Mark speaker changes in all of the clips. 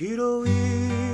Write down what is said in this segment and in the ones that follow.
Speaker 1: Heroine.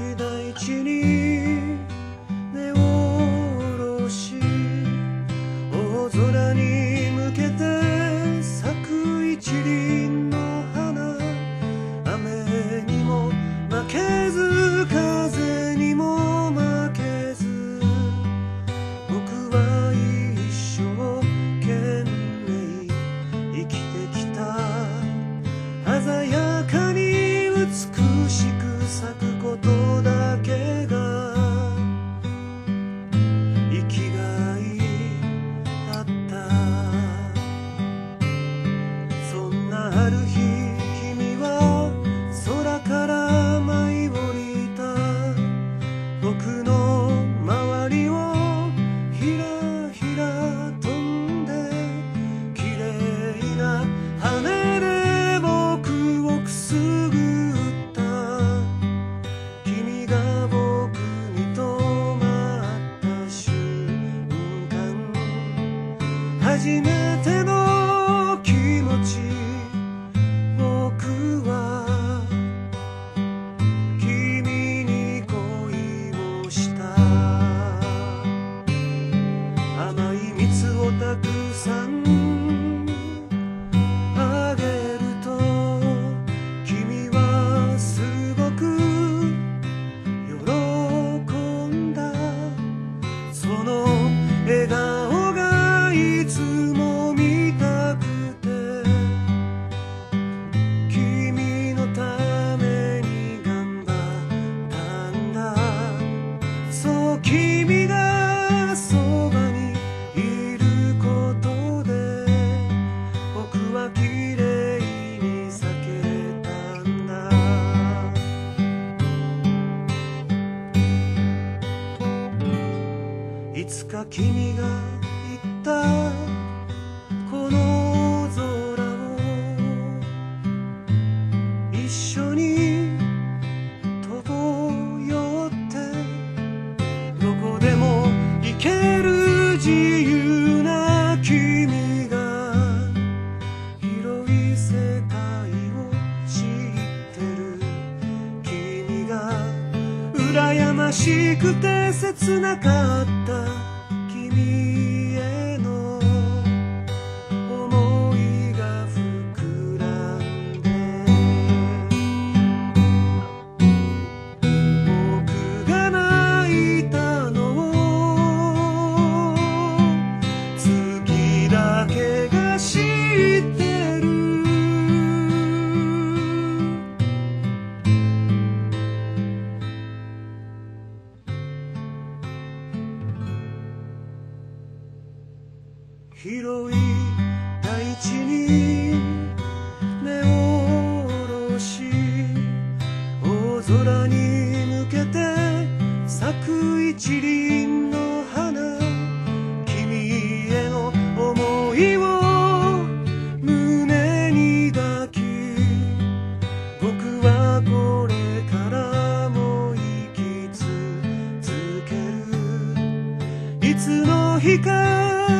Speaker 1: か君が言ったこの空を一緒に飛ぼうよってどこでも行ける自由な君が広い世界を知ってる君が羨ましくて切なかった広い大地に根を下ろし大空に向けて咲く一輪。いつの日か